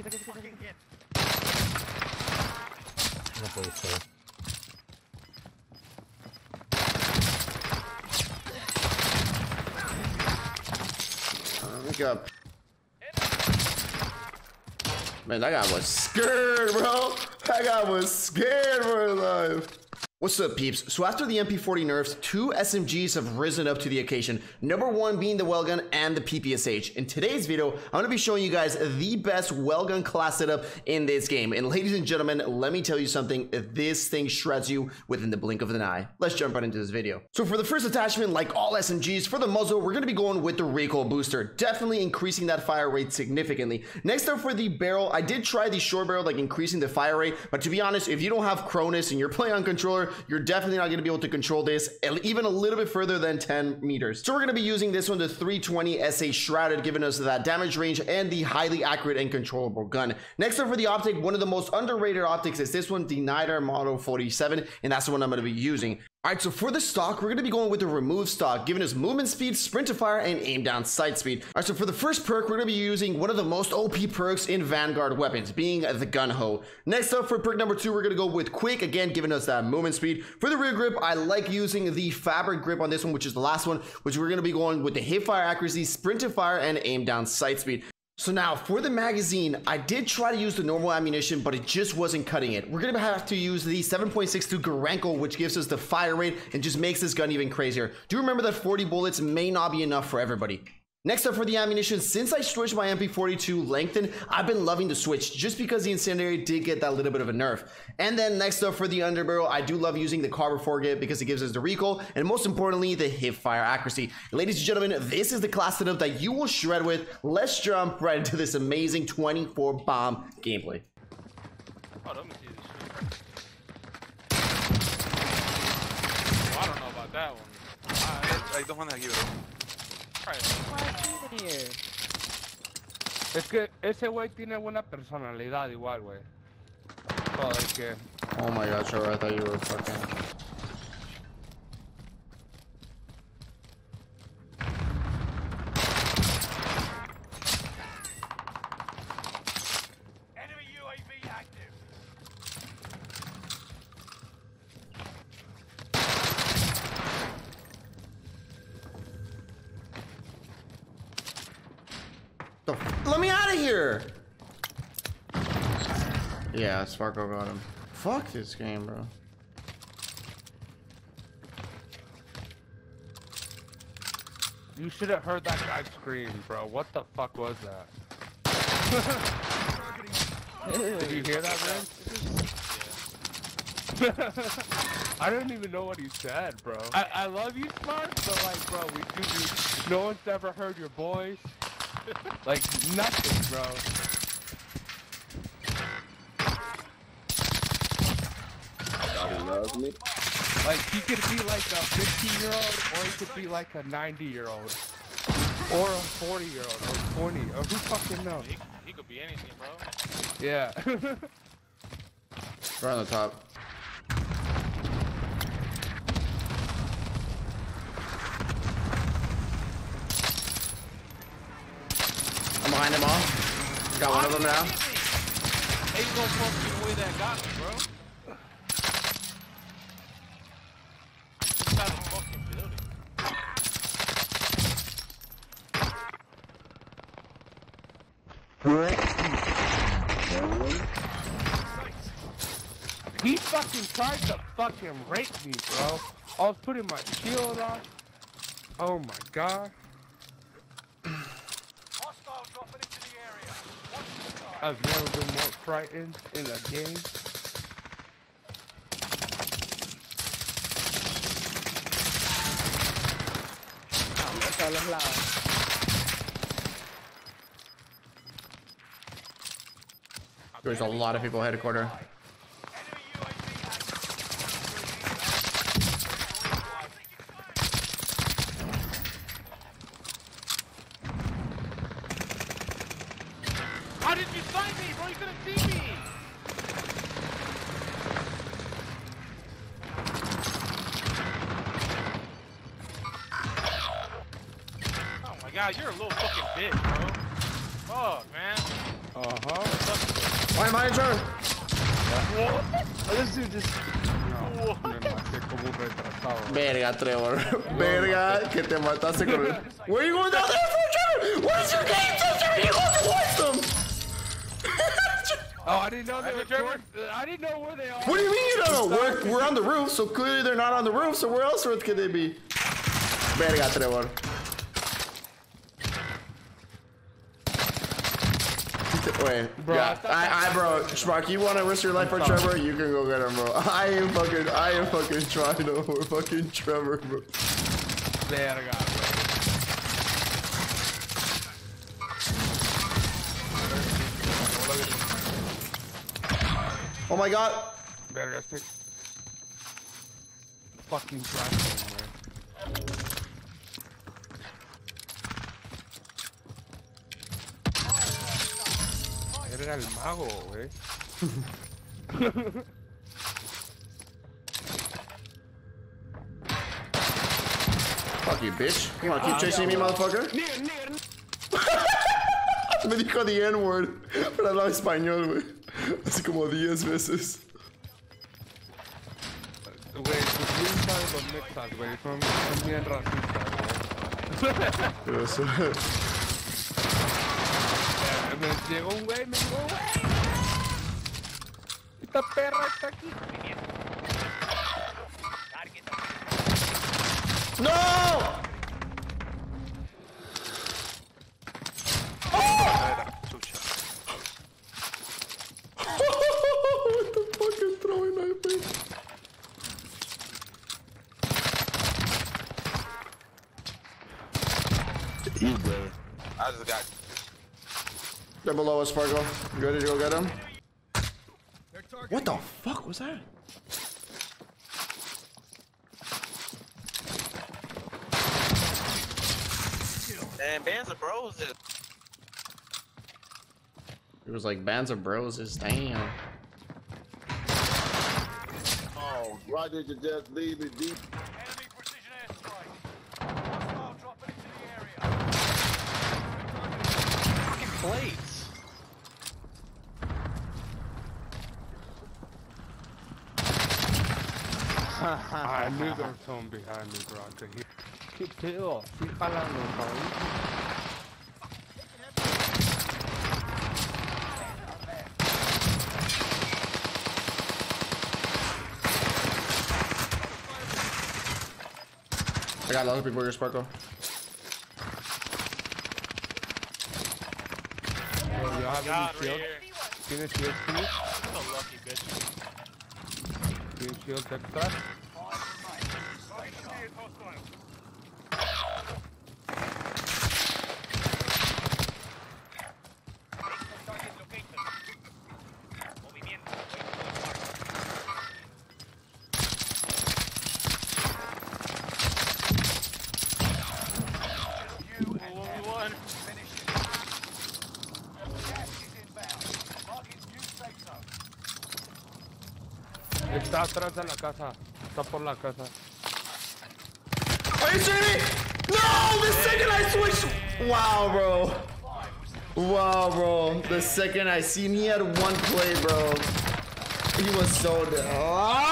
aquí, aquí, aquí, aquí. No puede ser. Oh, Look up. Man, that guy was scared, bro. That guy was scared for his life. What's up, peeps? So after the MP40 nerfs, two SMGs have risen up to the occasion. Number one being the Welgun and the PPSH. In today's video, I'm to be showing you guys the best Welgun class setup in this game. And ladies and gentlemen, let me tell you something. This thing shreds you within the blink of an eye. Let's jump right into this video. So for the first attachment, like all SMGs, for the muzzle, we're to be going with the recoil booster. Definitely increasing that fire rate significantly. Next up for the barrel, I did try the short barrel, like increasing the fire rate. But to be honest, if you don't have Cronus and you're playing on controller, you're definitely not going to be able to control this even a little bit further than 10 meters. So we're going to be using this one, the 320 SA Shrouded, giving us that damage range and the highly accurate and controllable gun. Next up for the optic, one of the most underrated optics is this one, the Nydar Model 47, and that's the one I'm going to be using. All right, so for the stock, we're to be going with the remove stock, giving us movement speed, sprint to fire, and aim down sight speed. All right, so for the first perk, we're to be using one of the most OP perks in Vanguard weapons, being the Gung-Ho. Next up for perk number two, we're to go with quick, again, giving us that movement speed. For the rear grip, I like using the fabric grip on this one, which is the last one, which we're to be going with the hip fire accuracy, sprint to fire, and aim down sight speed. So now for the magazine, I did try to use the normal ammunition, but it just wasn't cutting it. We're gonna have to use the 7.62 Gorenko, which gives us the fire rate and just makes this gun even crazier. Do remember that 40 bullets may not be enough for everybody. Next up for the ammunition, since I switched my MP42 lengthen, I've been loving the switch just because the incendiary did get that little bit of a nerf. And then next up for the underbarrel, I do love using the carbon foregrip because it gives us the recoil and most importantly, the hip fire accuracy. Ladies and gentlemen, this is the class setup that you will shred with. Let's jump right into this amazing 24 bomb gameplay. Oh, this I don't know about that one. I, it. Es que ese güey tiene buena personalidad igual, güey. Joder, que... Oh my god, Trevor, I thought you were fucking... Let me out of here! Yeah, Sparko got him. Fuck this game, bro. You should have heard that guy scream, bro. What the fuck was that? Did you hear that, man? I don't even know what he said, bro. I, I love you, Smart, but like, bro, we do, we, no one's ever heard your voice like nothing, bro. loves me. Like he could be like a 15 year old, or he could be like a 90 year old, or a 40 year old, or 20, or who fucking knows? He, he could be anything, bro. Yeah. right on the top. Behind them all. Got one of them now. Hey, you gonna fucking away that got me, bro. The he fucking tried to fucking rape me, bro. I was putting my shield on. Oh my god. I've never been more frightened in a game. los lados. There's a lot of people headquarter. Find me, bro? You couldn't see me. Oh my god, you're a little fucking bitch, bro. Fuck, man. Uh-huh. Why am I in charge? Oh, this dude just. No, me maté como un retrasado. Verga, Trevor. Verga, que te mataste con el. Where are you going down there for, Trevor? What is your game, Trevor? I didn't know they were towards, I didn't know where they are. What do you mean you don't know? We're, we're on the roof, so clearly they're not on the roof, so where else could they be? Verga, Trevor. Wait, Bro, I yeah, thought I, I, bro, Schmark, you wanna risk your life for Trevor? You can go get him, bro. I am fucking, I am fucking trying to for fucking Trevor, bro. Verga, Oh my god. bro. Verga, este... Fucking platform, man. Era el mago, güey. Fuck you, bitch. You wanna keep ah, chasing me, motherfucker? Me dijo the N-word, pero hablaba español, güey. Así como 10 veces. Güey, tus bien saben los mexas, güey. Son, son bien racistas, güey. Pero eso- Eh, Me llegó un güey, me llegó un güey. Esta perra está aquí. ¡No! I just got. They're below us, Sparkle. You ready to go get him? What the fuck was that? And bands of bros is It was like bands of bros. Is damn. Oh, why did you just leave it deep? Plates. I knew there was someone behind me, bro. I could hear. Qué pedo. Sí, jalando, cabrón. I got lots of people here, Sparkle. Bro, you have God, any right shield? here. ¿Tienes shield, please? So lucky, bitch. ¿Tienes shield extra? Target Atrás de la casa. Está por la casa. Are you me? No! The second I switched. Wow, bro. Wow, bro. The second I seen he had one play, bro. He was so dead. Ah!